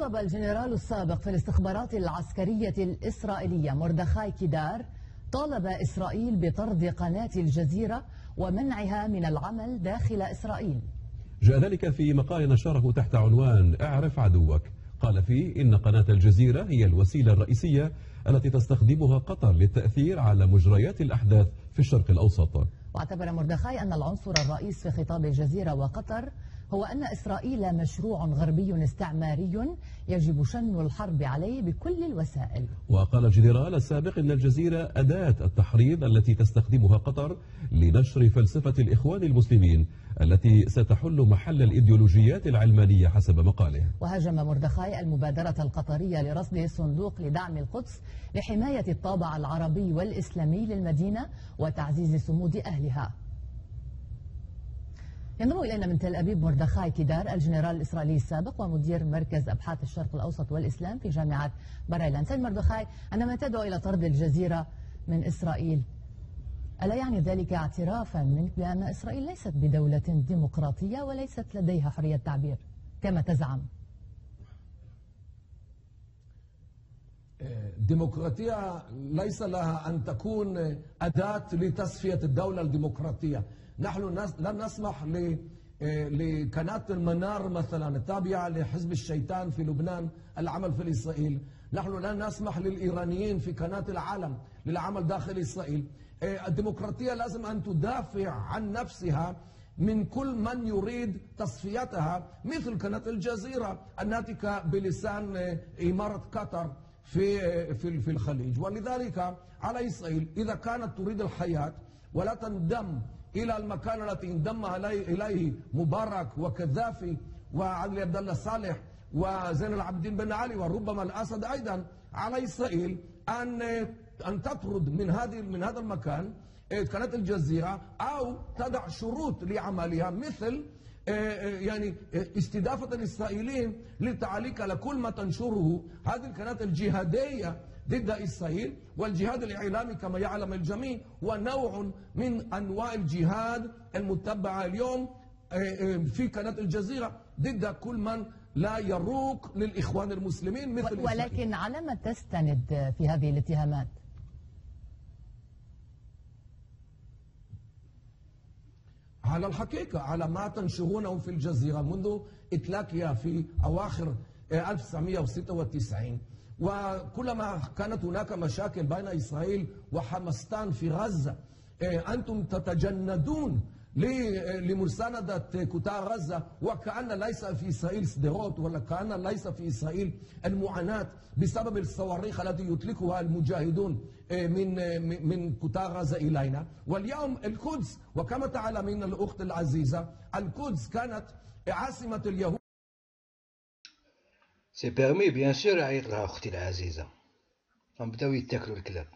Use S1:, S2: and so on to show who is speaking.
S1: طالب الجنرال السابق في الاستخبارات العسكرية الإسرائيلية مردخاي كيدار طالب إسرائيل بطرد قناة الجزيرة ومنعها من العمل داخل إسرائيل.
S2: جاء ذلك في مقال نشره تحت عنوان اعرف عدوك قال فيه إن قناة الجزيرة هي الوسيلة الرئيسية التي تستخدمها قطر للتأثير على مجريات الأحداث في الشرق الأوسط.
S1: واعتبر مردخاي أن العنصر الرئيس في خطاب الجزيرة وقطر هو أن إسرائيل مشروع غربي استعماري يجب شن الحرب عليه بكل الوسائل.
S2: وقال الجنرال السابق إن الجزيرة أداة التحريض التي تستخدمها قطر لنشر فلسفة الإخوان المسلمين التي ستحل محل الإيديولوجيات العلمانية حسب مقاله.
S1: وهاجم مردخاي المبادرة القطرية لرصد صندوق لدعم القدس لحماية الطابع العربي والإسلامي للمدينة وتعزيز صمود أهلها. ينضم إلينا من تل أبيب مردخاي كيدار الجنرال الإسرائيلي السابق ومدير مركز أبحاث الشرق الأوسط والإسلام في جامعة برايلان سيد مردخاي عندما تدعو إلى طرد الجزيرة من إسرائيل؟ ألا يعني ذلك اعترافا منك بأن إسرائيل؟ ليست بدولة ديمقراطية وليست لديها حرية تعبير كما تزعم.
S3: الديمقراطية ليس لها أن تكون أداة لتصفية الدولة الديمقراطية. نحن لن نسمح لقناة المنار مثلا التابعة لحزب الشيطان في لبنان العمل في إسرائيل. نحن لن نسمح للإيرانيين في قناة العالم للعمل داخل إسرائيل. الديمقراطية لازم أن تدافع عن نفسها من كل من يريد تصفيتها مثل قناة الجزيرة الناتجة بلسان إمارة قطر في في في الخليج. ولذلك على إسرائيل إذا كانت تريد الحياة ولا تندم إلى المكان التي انضم إليه مبارك وكذافي وعلي عبد الله صالح وزين العابدين بن علي وربما الأسد أيضا على إسرائيل أن أن تطرد من هذه من هذا المكان قناة الجزيرة أو تضع شروط لعملها مثل يعني استضافة الإسرائيليين للتعليق على كل ما تنشره هذه القناة الجهادية ضد إسرائيل والجهاد الإعلامي كما يعلم الجميع هو نوع من أنواع الجهاد المتبعة اليوم في قناة الجزيرة ضد كل من لا يروق للإخوان المسلمين مثل
S1: ولكن إسرائيل. على ما تستند في هذه الاتهامات
S3: على الحقيقة على ما تنشرونه في الجزيرة منذ إطلاقها في أواخر 1996 وكلما كانت هناك مشاكل بين إسرائيل وحمستان في غزة أنتم تتجندون لمساندة قطاع غزة وكأن ليس في إسرائيل سدرات ولا كأن ليس في إسرائيل المعاناة بسبب الصواريخ التي يطلقها المجاهدون من من قطاع غزة إلينا. واليوم القدس وكما تعلمين الأخت العزيزة القدس كانت عاصمة اليهود
S4: سي بيرمي بيان سور عيط لها أختي العزيزة غنبداو يتاكلوا الكلاب